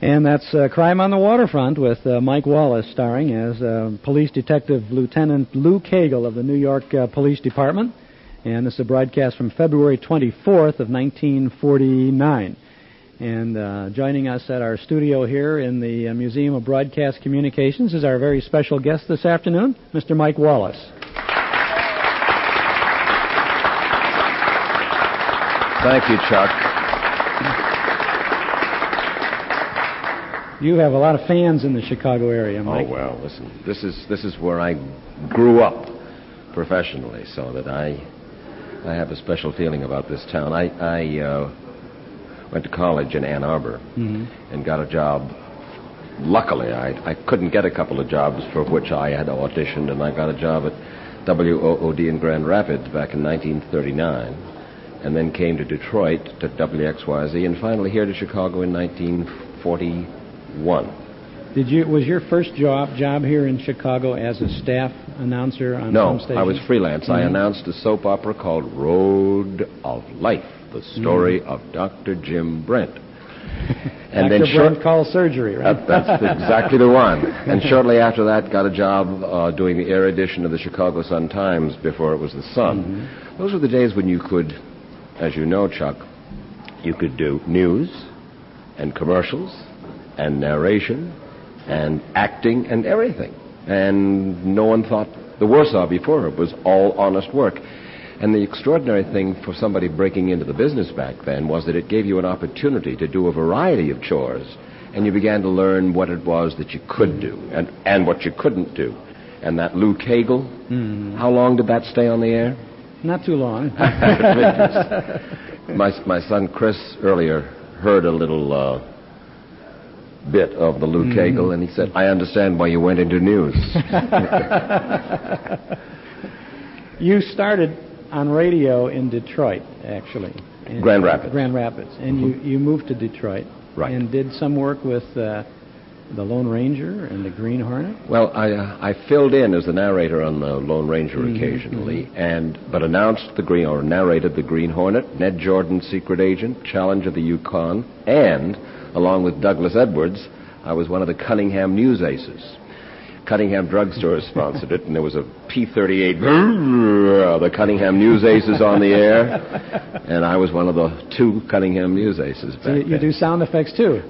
And that's uh, Crime on the Waterfront with uh, Mike Wallace starring as uh, Police Detective Lieutenant Lou Cagle of the New York uh, Police Department. And this is a broadcast from February 24th of 1949. And uh, joining us at our studio here in the uh, Museum of Broadcast Communications is our very special guest this afternoon, Mr. Mike Wallace. Thank you, Chuck. You have a lot of fans in the Chicago area, Mike. Oh well, listen. This is this is where I grew up professionally, so that I I have a special feeling about this town. I I uh, went to college in Ann Arbor Mhm. and got a job. Luckily, I I couldn't get a couple of jobs for which I had auditioned, and I got a job at WOOD in Grand Rapids back in 1939, and then came to Detroit to WXYZ, and finally here to Chicago in 1941. Did you was your first job job here in Chicago as a staff announcer on No? I was freelance. I Mhm. announced a soap opera called Road of Life, the story of Dr. Jim Brent. And Dr. then short, Brent Call Surgery, right? that, that's exactly the one. And shortly after that, got a job uh, doing the air edition of the Chicago Sun Times before it was the Sun. Mm-hmm. Those were the days when you could, as you know, Chuck, you could do news and commercials and narration and acting and everything. And no one thought the worse of before. It was all honest work. And the extraordinary thing for somebody breaking into the business back then was that it gave you an opportunity to do a variety of chores, and you began to learn what it was that you could do and, and what you couldn't do. And that Lou Cagle, how long did that stay on the air? Not too long. my my son Chris earlier heard a little uh, bit of the Lou Cagle, and he said, "I understand why you went into news." you started on radio in Detroit, actually. In Grand Rapids. Grand Rapids, and you you moved to Detroit, Right. And did some work with uh, the Lone Ranger and the Green Hornet. well, I uh, I filled in as the narrator on the Lone Ranger Mhm, occasionally, and but announced the Green or narrated the Green Hornet, Ned Jordan's Secret Agent, Challenge of the Yukon, and along with Douglas Edwards, I was one of the Cunningham News Aces. Cunningham Drugstore sponsored it, and there was a P-38, the Cunningham News Aces on the air, and I was one of the two Cunningham News Aces back So you, you do sound effects too.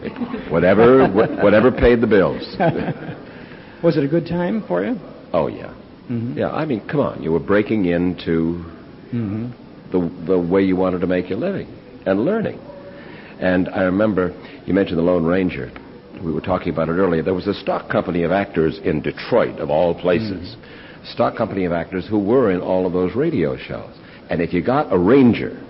Whatever, whatever paid the bills. Was it a good time for you? Oh yeah, Mm-hmm. yeah. I mean, come on, you were breaking into Mm-hmm. the the way you wanted to make your living and learning. And I remember you mentioned the Lone Ranger. We were talking about it earlier. There was a stock company of actors in Detroit, of all places. Mm-hmm. Stock company of actors who were in all of those radio shows. And if you got a ranger,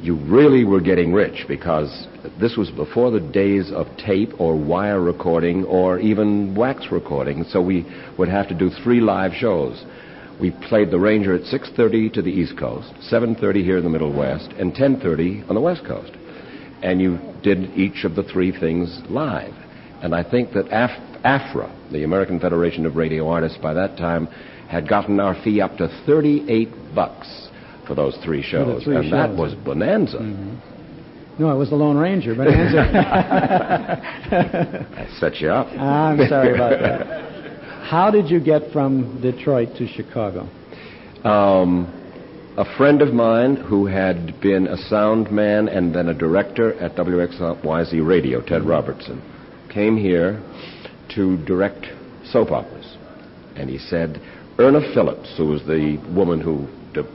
you really were getting rich because this was before the days of tape or wire recording or even wax recording. So we would have to do three live shows. We played the Ranger at 6:30 to the East Coast, 7:30 here in the Middle West, and 10:30 on the West Coast. And you did each of the three things live. And I think that Af- AFRA, the American Federation of Radio Artists, by that time had gotten our fee up to 38 bucks for those three shows, three and that was bonanza. No, it was the Lone Ranger, but I set you up. I'm sorry about that. How did you get from Detroit to Chicago? Um, a friend of mine who had been a sound man and then a director at WXYZ Radio, Ted Robertson, came here to direct soap operas. And he said, Irna Phillips, who was the woman who, the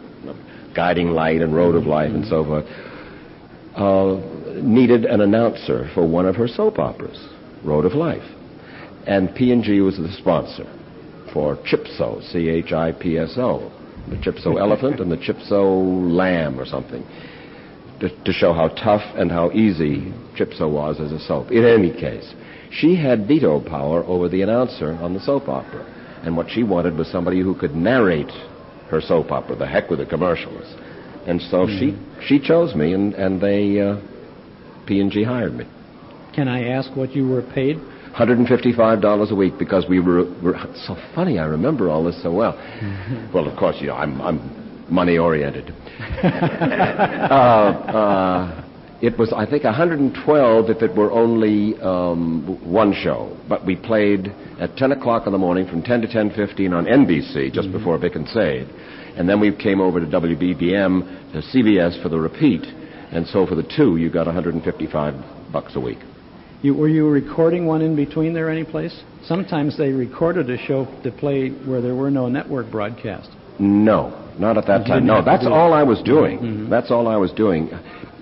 Guiding Light and Road of Life and so forth, uh, needed an announcer for one of her soap operas, Road of Life. And P&G was the sponsor for Chipso, C-H-I-P-S-O, the Chipso elephant and the Chipso lamb or something, to, to show how tough and how easy Chipso was as a soap. In any case, she had veto power over the announcer on the soap opera. And what she wanted was somebody who could narrate her soap opera, the heck with the commercials. And so she she chose me, and and they uh, P&G hired me. Can I ask what you were paid? $155 a week because we were, were so funny. I remember all this so well. Well, of course, you know, I'm, I'm money oriented. uh, uh, It was, I think, 112 if it were only um, one show. But we played at 10 o'clock in the morning from 10 to 10.15 on NBC, just Mm-hmm. before Vic and Sade. And then we came over to WBBM, to CBS for the repeat. And so for the two, you got 155 bucks a week. You, were you recording one in between there any place? Sometimes they recorded a show to play where there were no network broadcasts. No, not at that You time. No, that's do it. all I was mm-hmm. doing. Mhm. That's all I was doing.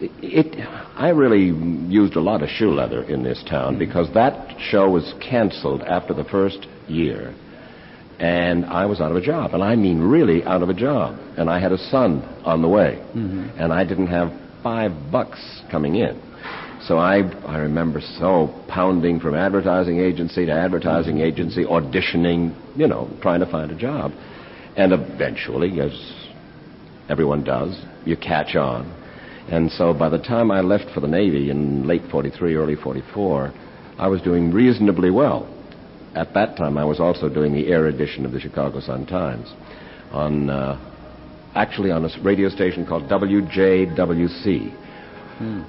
It, I really used a lot of shoe leather in this town mm-hmm. because that show was canceled after the first year, and I was out of a job, and I mean really out of a job, and I had a son on the way, mm-hmm. and I didn't have five bucks coming in. So I, I remember so pounding from advertising agency to advertising agency, auditioning, you know, trying to find a job. And eventually, as everyone does, you catch on. And so by the time I left for the Navy in late 43, early 44, I was doing reasonably well. At that time, I was also doing the air edition of the Chicago Sun-Times on, uh, actually on a radio station called WJWC,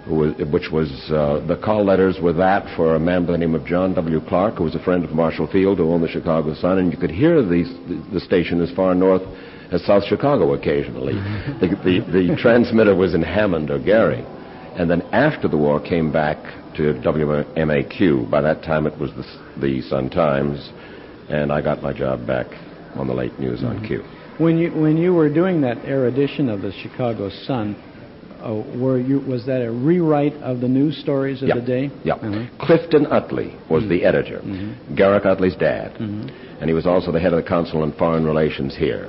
who was, which was, uh, the call letters were that for a man by the name of John W. Clark, who was a friend of Marshall Field, who owned the Chicago Sun, and you could hear the, the station as far north as South Chicago occasionally. the, the, the transmitter was in Hammond or Gary. And then after the war came back to WMAQ. By that time it was the, the Sun Times, and I got my job back on the late news on Q. When you when you were doing that air edition of the Chicago Sun, uh, were you was that a rewrite of the news stories of Yeah. the day? Yeah. Uh-huh. Clifton Utley was the editor, Garrick Utley's dad, and he was also the head of the Council on Foreign Relations here.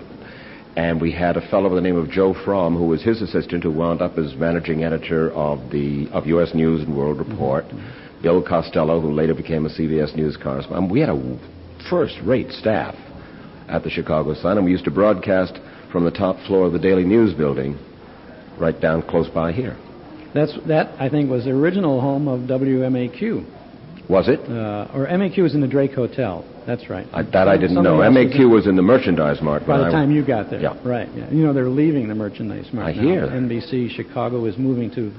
And we had a fellow by the name of Joe Fromm, who was his assistant, who wound up as managing editor of the of U.S. News and World Report. Bill Costello, who later became a CBS News correspondent. We had a first-rate staff at the Chicago Sun, and we used to broadcast from the top floor of the Daily News building, right down close by here. That's that I think was the original home of WMAQ, Was it? uh, or MAQ was in the Drake Hotel. That's right. I, that I didn't know. MAQ was in the merchandise mart. By the time you got there, Yeah. right? Yeah. You know they're leaving the merchandise mart. I now. hear. NBC Chicago is moving to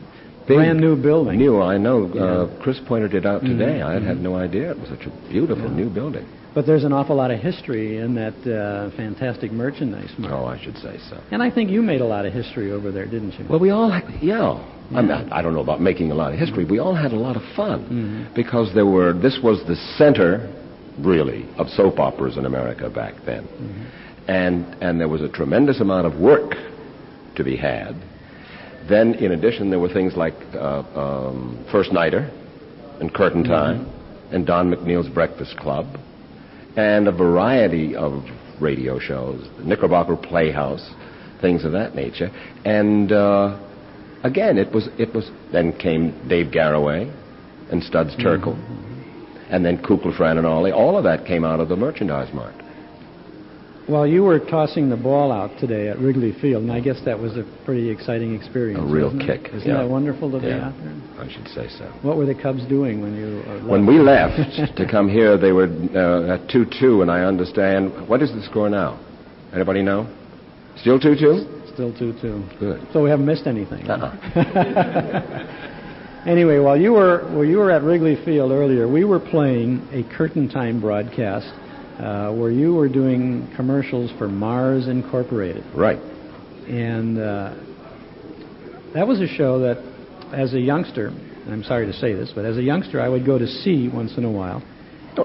Big, brand new building. New, I know. Yeah. Uh, Chris pointed it out today. Mhm, I had had no idea it was such a beautiful new building. But there's an awful lot of history in that uh, fantastic merchandise mart. Oh, I should say so. And I think you made a lot of history over there, didn't you? Well, we all, had, yeah. I, mean, Yeah. I don't know about making a lot of history. We all had a lot of fun Mhm. because there were. This was the center, really, of soap operas in America back then, Mm-hmm. and and there was a tremendous amount of work to be had. Then, in addition, there were things like uh, um, First Nighter and Curtain Mm-hmm. Time and Don McNeill's Breakfast Club and a variety of radio shows, the Knickerbocker Playhouse, things of that nature. And uh, again, it was it was then came Dave Garroway and Studs Terkel, and then Kukla Fran and Ollie. All of that came out of the merchandise mart. Well, you were tossing the ball out today at Wrigley Field, and I guess that was a pretty exciting experience. A real kick, Isn't yeah. that wonderful to be out there? I should say so. What were the Cubs doing when you uh, left? When we left to come here, they were uh, at 2 2, and I understand. What is the score now? Anybody know? Still 2 2? Still 2-2. Good. So we haven't missed anything. Uh-uh. anyway, while you were while you were at Wrigley Field earlier, we were playing a curtain time broadcast uh, where you were doing commercials for Mars Incorporated, Right. and uh, that was a show that, as a youngster, and I'm sorry to say this, but as a youngster, I would go to see once in a while.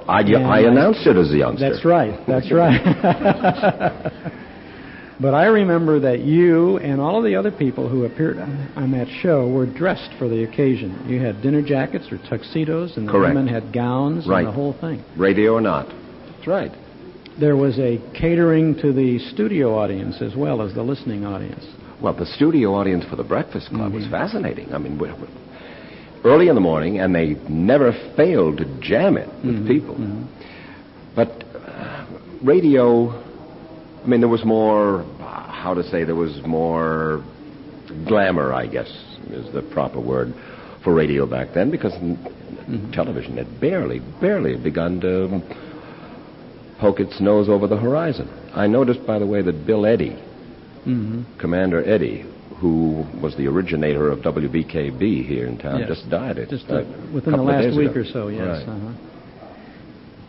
I, I I- announced it as a youngster. That's right. That's right. but I remember that you and all of the other people who appeared on on that show were dressed for the occasion. You had dinner jackets or tuxedos, and the Correct. women had gowns Right. and the whole thing. Radio or not. That's right. There was a catering to the studio audience as well as the listening audience. Well, the studio audience for the Breakfast Club was Mhm. fascinating. I mean, we, we- early in the morning, and they never failed to jam it with Mhm, people. mhm. But uh, radio, I mean, there was more, uh, how to say, there was more glamour, I guess, is the proper word for radio back then, because Mhm. television had barely, barely begun to poke its nose over the horizon. I noticed, by the way, that Bill Eddy, Mhm. Commander Eddy, who was the originator of WBKB here in town, Yes. just died. It, Just uh, within the last week ago. or so, yes. Right. Uh-huh.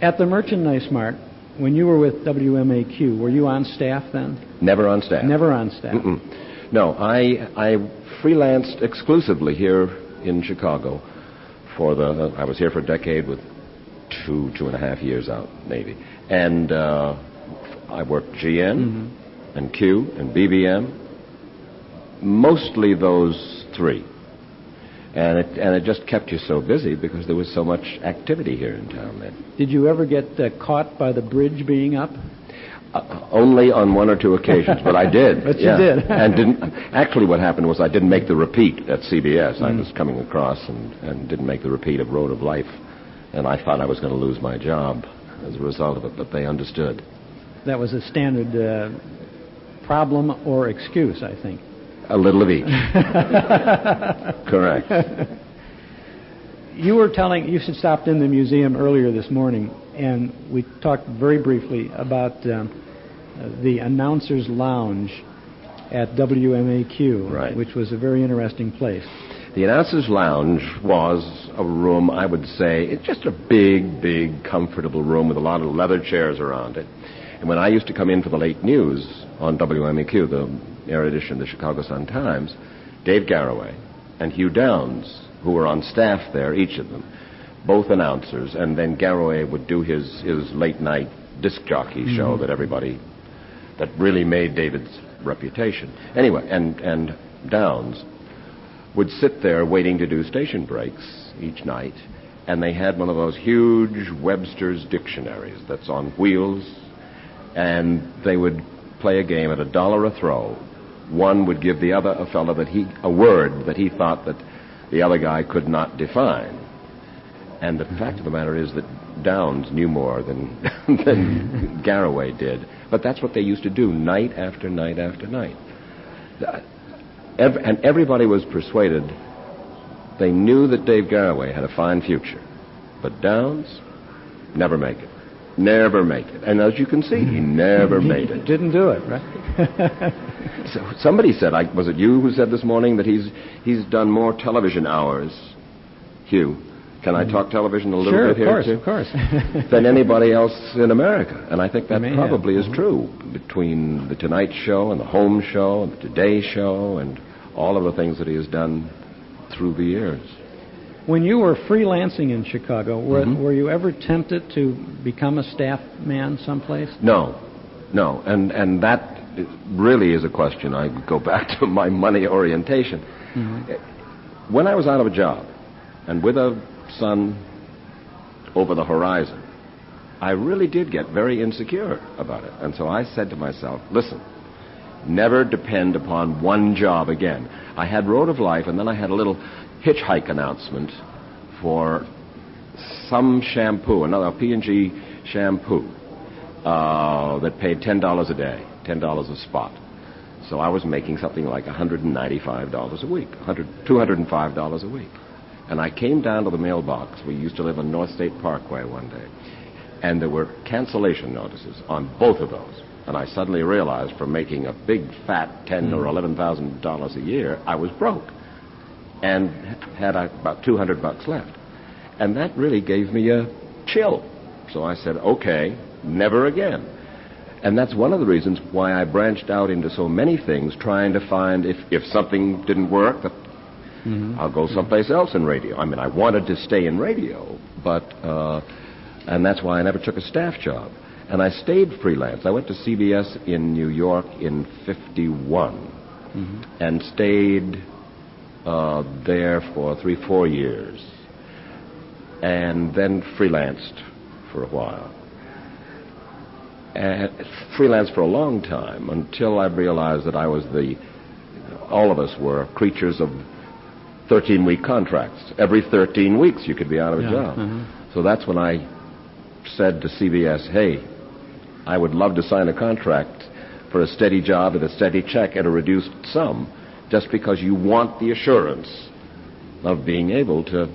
At the Merchandise Mart, when you were with WMAQ, were you on staff then? Never on staff. Never on staff. Mm-mm. No, I I freelanced exclusively here in Chicago for the. I was here for a decade with two two and a half years out Navy, and uh, I worked GN Mm-hmm. and Q and BBM, mostly those three, and it and it just kept you so busy because there was so much activity here in town then. Did you ever get uh, caught by the bridge being up? Uh, only on one or two occasions, but I did. But you did. and didn't. Actually, what happened was I didn't make the repeat at CBS. I was coming across and, and didn't make the repeat of Road of Life, and I thought I was going to lose my job as a result of it. But they understood. That was a standard uh, problem or excuse, I think. A little of each. Correct. You were telling, you had stopped in the museum earlier this morning, and we talked very briefly about um, the Announcers Lounge at WMAQ, Right. which was a very interesting place. The announcer's lounge was a room, I would say, it's just a big, big, comfortable room with a lot of leather chairs around it. And when I used to come in for the late news on WMAQ, the air edition of the Chicago Sun-Times, Dave Garroway and Hugh Downs, who were on staff there, each of them, both announcers, and then Garroway would do his, his late night disc jockey show mm-hmm. that everybody, that really made David's reputation. Anyway, and, and Downs would sit there waiting to do station breaks each night, and they had one of those huge Webster's dictionaries that's on wheels, and they would play a game at a dollar a throw. One would give the other a fellow that he a word that he thought that the other guy could not define. And the fact of the matter is that Downs knew more than than mm-hmm. Garroway did. But that's what they used to do night after night after night. Ev- and everybody was persuaded they knew that Dave Garroway had a fine future. But Downs never make it. Never make it. And as you can see, he never made it. Didn't do it, right? So somebody said, I, was it you who said this morning that he's he's done more television hours, Hugh? Can I talk television a little sure, bit of here course, too? of course. Than anybody else in America, and I think that probably is Mhm. true between the Tonight Show and the Home Show and the Today Show and all of the things that he has done through the years. when you were freelancing in Chicago, were, Mhm. were you ever tempted to become a staff man someplace? No, no, and and that really is a question. I go back to my money orientation. When I was out of a job and with a son over the horizon, I really did get very insecure about it, and so I said to myself, "Listen, never depend upon one job again." I had Road of Life, and then I had a little hitchhike announcement for some shampoo, another P&G shampoo uh, that paid ten dollars a day, ten dollars a spot. So I was making something like $195 a week, $205 a week. And I came down to the mailbox. We used to live on North State Parkway one day, and there were cancellation notices on both of those. And I suddenly realized, from making a big fat ten or hmm. eleven thousand dollars a year, I was broke, and had about two hundred bucks left. And that really gave me a chill. So I said, okay, never again. And that's one of the reasons why I branched out into so many things, trying to find if, if something didn't work, that I'll go someplace else in radio. I mean, I wanted to stay in radio, but, uh, and that's why I never took a staff job. And I stayed freelance. I went to CBS in New York in 51 and stayed uh, there for three, four years, and then freelanced for a while. And freelanced for a long time until I realized that I was the, all of us were creatures of 13 week contracts. Every 13 weeks you could be out of a Yeah, job. uh-huh. So that's when I said to CBS, hey, I would love to sign a contract for a steady job at a steady check at a reduced sum just because you want the assurance of being able to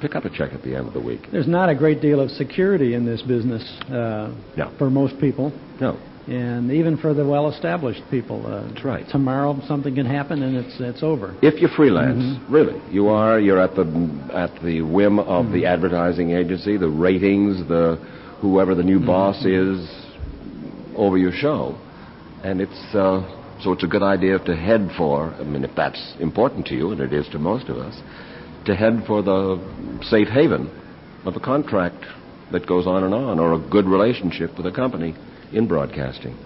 pick up a check at the end of the week. There's not a great deal of security in this business uh, No. for most people. No. And even for the well-established people. Uh, That's right. Tomorrow something can happen and it's it's over. If you're freelance, Mm-hmm. really, you are. You're at the at the whim of the Mm-hmm. advertising agency, the ratings, the whoever the Mm-hmm. new boss is over your show, and it's uh, so it's a good idea to head for. I mean, if that's important to you, and it is to most of us, to head for the safe haven of a contract that goes on and on, or a good relationship with a company in broadcasting.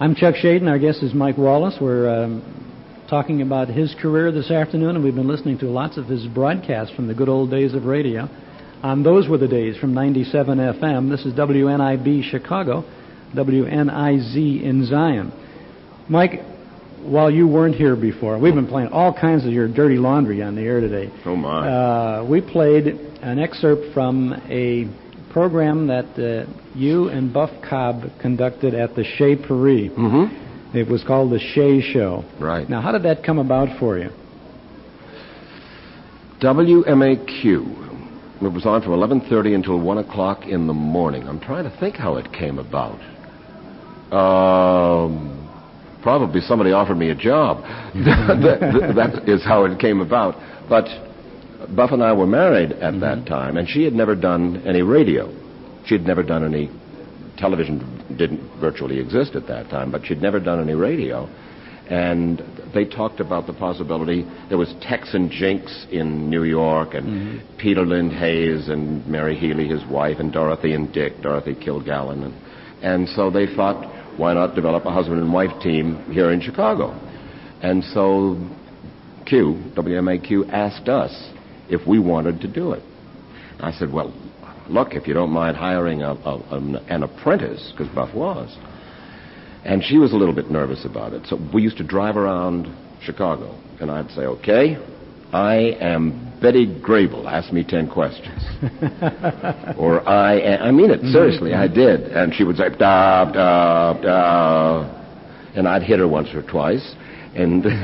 I'm Chuck Schaden. Our guest is Mike Wallace. We're um, talking about his career this afternoon, and we've been listening to lots of his broadcasts from the good old days of radio. On those were the days from 97 FM. This is WNIB Chicago, WNIZ in Zion. Mike, while you weren't here before, we've been playing all kinds of your dirty laundry on the air today. Oh my! Uh, we played an excerpt from a program that uh, you and Buff Cobb conducted at the Chez Paree. mm-hmm. It was called the Chez Show. Right. Now, how did that come about for you? WMAQ. It was on from 11:30 until 1 o'clock in the morning. I'm trying to think how it came about. Um, probably somebody offered me a job. that, that is how it came about. But Buff and I were married at that mm-hmm. time, and she had never done any radio. She had never done any television. Didn't virtually exist at that time, but she'd never done any radio. And they talked about the possibility. There was Tex and Jinx in New York, and mm-hmm. Peter Lind Hayes and Mary Healy, his wife, and Dorothy and Dick, Dorothy Kilgallen, and and so they thought, why not develop a husband and wife team here in Chicago? And so Q, WMAQ, asked us if we wanted to do it. I said, well, look, if you don't mind hiring a, a, an, an apprentice, because Buff was. And she was a little bit nervous about it. So we used to drive around Chicago, and I'd say, okay, I am Betty Grable. Ask me ten questions. or I am, I mean it, seriously, I did. And she would say, da, da, da. And I'd hit her once or twice. And,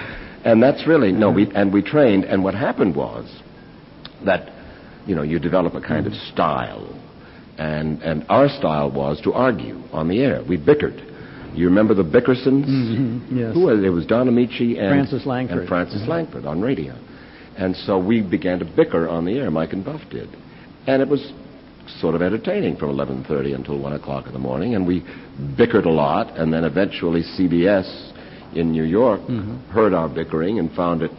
and that's really, no, we, and we trained, and what happened was that, you know, you develop a kind of style. And, and our style was to argue on the air. We bickered. You remember the Bickersons? Mm-hmm. Yes. Who was it? It was Don Ameche and Frances Langford. and Frances Mm-hmm. Langford on radio. And so we began to bicker on the air. Mike and Buff did, and it was sort of entertaining from 11:30 until one o'clock in the morning. And we bickered a lot, and then eventually CBS in New York Mm-hmm. heard our bickering and found it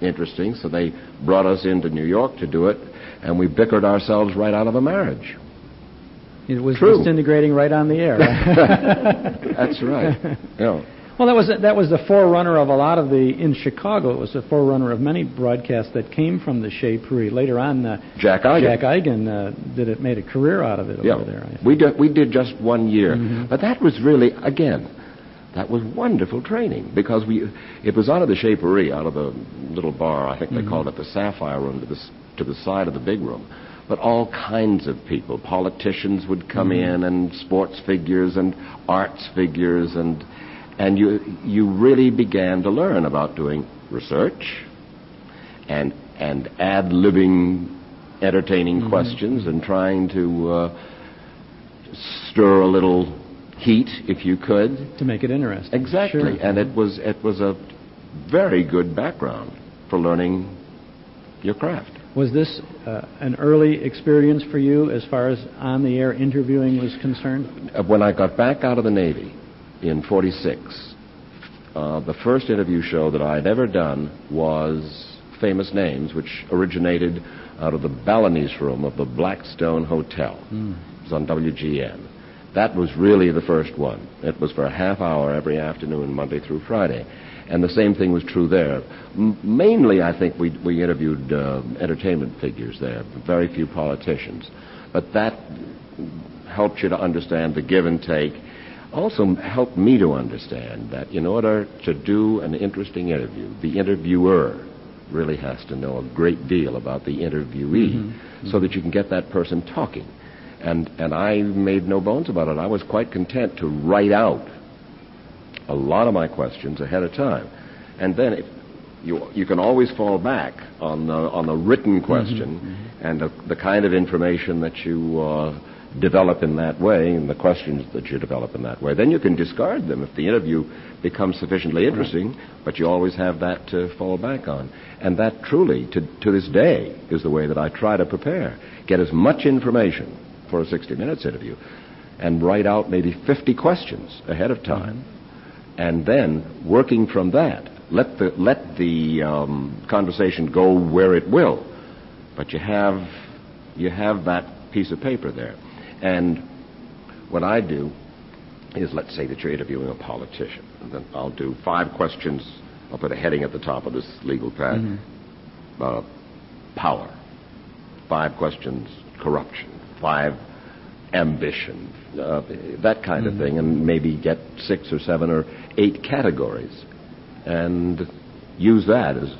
interesting, so they brought us into New York to do it, and we bickered ourselves right out of a marriage. It was True. disintegrating right on the air. That's right. Yeah. well, that was that was the forerunner of a lot of the in Chicago. It was the forerunner of many broadcasts that came from the Chez Paree. Later on, uh, Jack Eigen. Jack Eigen uh, did it, made a career out of it Yeah, over there. I think. we did. We did just one year, Mm-hmm. but that was really again, that was wonderful training because we. It was out of the Paree, out of the little bar. I think Mm-hmm. they called it the Sapphire Room, to the to the side of the big room. But all kinds of people, politicians would come Mm-hmm. in, and sports figures, and arts figures, and and you you really began to learn about doing research, and and ad libbing entertaining Mm-hmm. questions and trying to uh, stir a little heat if you could. to make it interesting. Exactly, Sure. and it was it was a very good background for learning your craft. Was this uh, an early experience for you as far as on the air interviewing was concerned? Uh, When I got back out of the Navy in '46, uh, the first interview show that I had ever done was Famous Names, which originated out of the Balinese room of the Blackstone Hotel. It was on WGN. That was really the first one. It was for a half hour every afternoon, Monday through Friday. And the same thing was true there. M- mainly, I think we, we interviewed uh, entertainment figures there, very few politicians. But that helped you to understand the give and take. Also helped me to understand that in order to do an interesting interview, the interviewer really has to know a great deal about the interviewee so that you can get that person talking. And, and I made no bones about it. I was quite content to write out a lot of my questions ahead of time. And then if you, you can always fall back on the, on the written question and the, the kind of information that you, uh, develop in that way and the questions that you develop in that way, then you can discard them if the interview becomes sufficiently interesting, but you always have that to fall back on. And that truly, to, to this day, is the way that I try to prepare. Get as much information for a 60 Minutes interview and write out maybe 50 questions ahead of time. And then, working from that, let the, let the um, conversation go where it will. But you have, you have that piece of paper there. And what I do is, let's say that you're interviewing a politician. And then I'll do five questions. I'll put a heading at the top of this legal pad. Mm-hmm. Uh, power. Five questions, corruption. Five, ambition. Uh, that kind of thing. And maybe get six or seven or eight categories. And use that as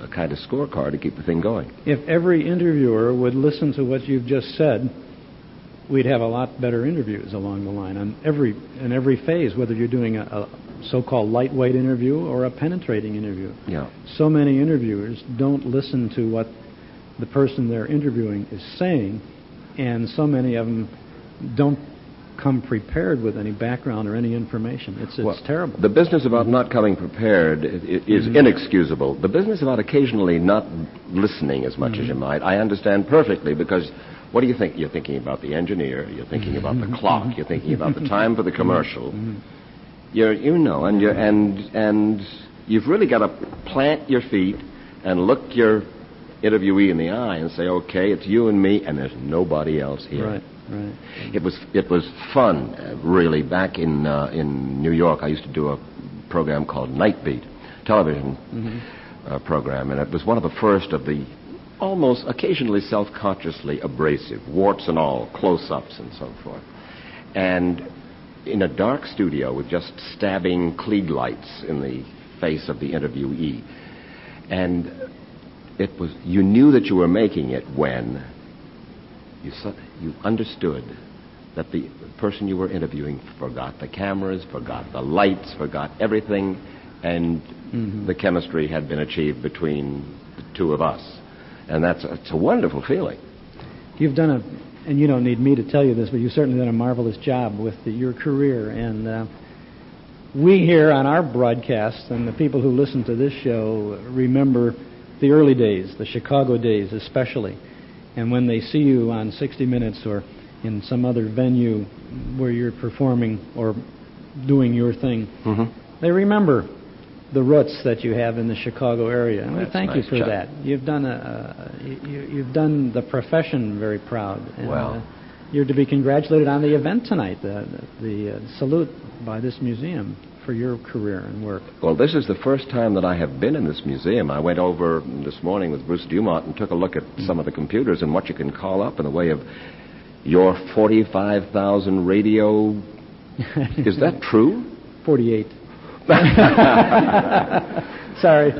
a kind of scorecard to keep the thing going. If every interviewer would listen to what you've just said, we'd have a lot better interviews along the line on every in every phase, whether you're doing a, a so-called lightweight interview or a penetrating interview. Yeah. So many interviewers don't listen to what the person they're interviewing is saying, and so many of them don't come prepared with any background or any information. It's it's Well, terrible. The business about not coming prepared is Mm-hmm. inexcusable. The business about occasionally not listening as much as Mm-hmm. you might, I understand perfectly because what do you think? You're thinking about the engineer, you're thinking about Mm-hmm. the clock, you're thinking about the time for the commercial. You're, you know, and you're, and and you've really got to plant your feet and look your interviewee in the eye and say, okay, it's you and me, and there's nobody else here. Right, right. It was it was fun, uh, really. Back in uh, in New York, I used to do a program called Night Beat, television uh, program, and it was one of the first of the almost occasionally self-consciously abrasive, warts and all, close-ups and so forth. And in a dark studio with just stabbing Klieg lights in the face of the interviewee, and it was you knew that you were making it when you, you understood that the person you were interviewing forgot the cameras, forgot the lights, forgot everything, and the chemistry had been achieved between the two of us. And that's it's a wonderful feeling. You've done a, and you don't need me to tell you this, but you've certainly done a marvelous job with the, your career. And uh, we here on our broadcasts and the people who listen to this show remember the early days, the Chicago days especially. And when they see you on 60 Minutes or in some other venue where you're performing or doing your thing, they remember the roots that you have in the Chicago area, and we That's thank nice, you for Chuck. that. You've done a, a you, you've done the profession very proud. And, Well. uh, you're to be congratulated on the event tonight, the the uh, salute by this museum for your career and work. Well, this is the first time that I have been in this museum. I went over this morning with Bruce Dumont and took a look at some of the computers and what you can call up in the way of your 45,000 radio. Is that true? 48. Sorry.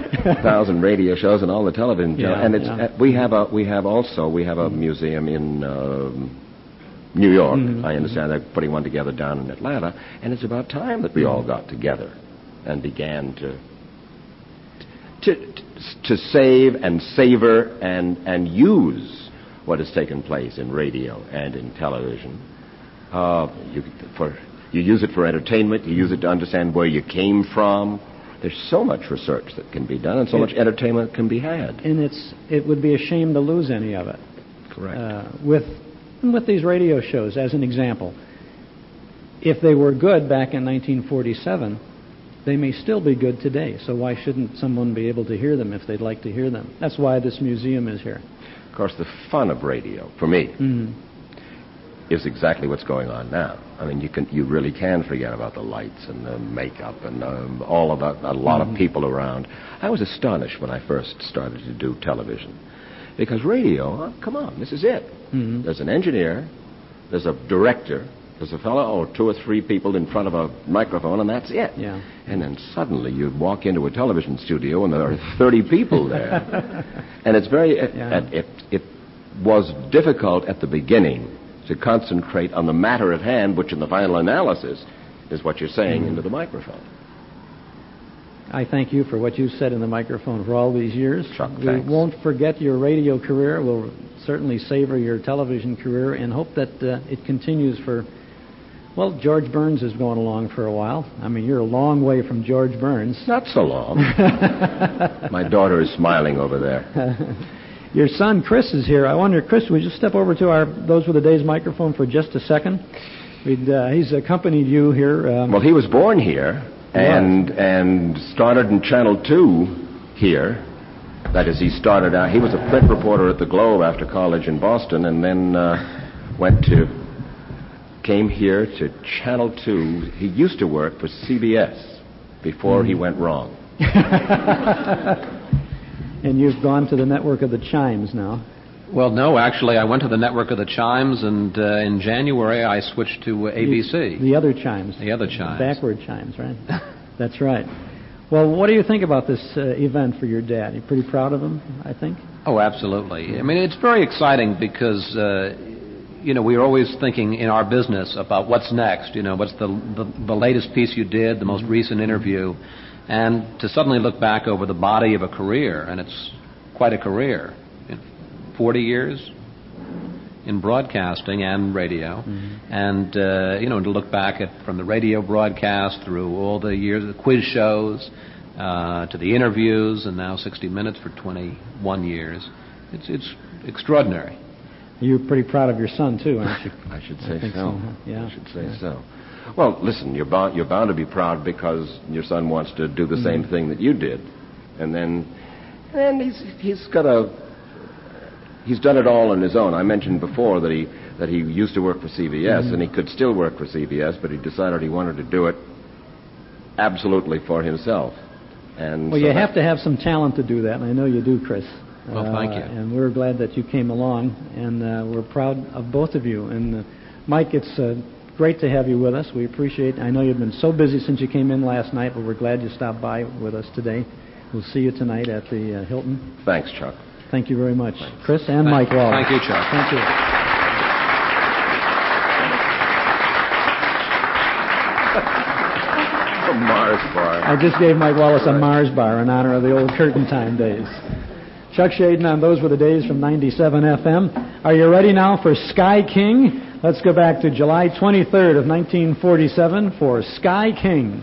thousand radio shows and all the television. Yeah, and it's yeah. uh, we have a we have also we have a museum in um, New York. Mm-hmm. I understand they're putting one together down in Atlanta, and it's about time that we all got together and began to to to save and savor and and use what has taken place in radio and in television. Uh, you, for, you use it for entertainment. You use it to understand where you came from. There's so much research that can be done, and so It- much entertainment can be had. and it's it would be a shame to lose any of it. Correct. Uh, with with these radio shows, as an example, if they were good back in 1947, they may still be good today. So why shouldn't someone be able to hear them if they'd like to hear them? That's why this museum is here. of course, the fun of radio, for me, Mhm. is exactly what's going on now. I mean, you can you really can forget about the lights and the makeup and um, all of that. A lot of people around. I was astonished when I first started to do television, because radio. oh, come on, this is it. Mhm. There's an engineer, there's a director, there's a fellow or two or three people in front of a microphone, and that's it. Yeah. And then suddenly you walk into a television studio and there are 30 people there. and it's very, it, Yeah. it, it was difficult at the beginning to concentrate on the matter at hand, which in the final analysis is what you're saying Mm-hmm. into the microphone. I thank you for what you said in the microphone for all these years. Chuck, we thanks. won't forget your radio career. We'll certainly savor your television career and hope that uh, it continues for. Well, George Burns is going along for a while. I mean, you're a long way from George Burns. Not so long. My daughter is smiling over there. Your son Chris is here. I wonder, Chris, would you step over to our Those Were the Days microphone for just a second? Uh, he's accompanied you here. Um, well, he was born here and and started in Channel Two here. That is, he started out. He was a print reporter at the Globe after college in Boston, and then uh, went to came here to Channel Two. He used to work for CBS before mm-hmm. he went wrong. and you've gone to the network of the Chimes now. Well, no, actually, I went to the network of the Chimes, and uh, in January I switched to uh, ABC. The other Chimes. The other Chimes. Backward Chimes, right? That's right. Well, what do you think about this uh, event for your dad? You're pretty proud of him, I think. Oh, absolutely. I mean, it's very exciting because uh, you know we're always thinking in our business about what's next. You know, what's the the, the latest piece you did, the most mm-hmm. recent interview, and to suddenly look back over the body of a career, and it's quite a career 40 years in broadcasting and radio, mm-hmm. and uh, you know to look back at from the radio broadcast through all the years of the quiz shows uh, to the interviews, and now 60 Minutes for 21 years. It's it's extraordinary. You're pretty proud of your son too, aren't you? I should say I so. so. Yeah. I should say yeah. so. Well, listen, you're bound you're bound to be proud because your son wants to do the mm-hmm. same thing that you did, and then and he's he's got a he's done it all on his own. I mentioned before that he that he used to work for CBS mm-hmm. and he could still work for CBS, but he decided he wanted to do it absolutely for himself. And well, so you have to have some talent to do that, and I know you do, Chris. Well, uh, thank you. And we're glad that you came along, and uh, we're proud of both of you. And uh, Mike, it's uh, great to have you with us. We appreciate. I know you've been so busy since you came in last night, but we're glad you stopped by with us today. We'll see you tonight at the uh, Hilton. Thanks, Chuck. Thank you very much, Chris and Thank, Mike Wallace. Thank you, Chuck. Thank you. a Mars bar. I just gave Mike Wallace a Mars bar in honor of the old curtain time days. Chuck Schaden on Those Were the Days from 97 FM. Are you ready now for Sky King? Let's go back to July 23rd of 1947 for Sky King.